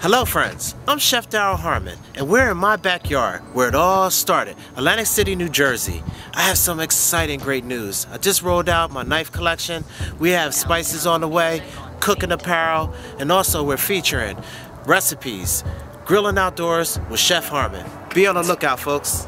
Hello friends, I'm Chef Darryl Harmon and we're in my backyard where it all started, Atlantic City, New Jersey. I have some exciting great news. I just rolled out my knife collection. We have spices on the way, cooking apparel, and also we're featuring recipes, grilling outdoors with Chef Harmon. Be on the lookout folks.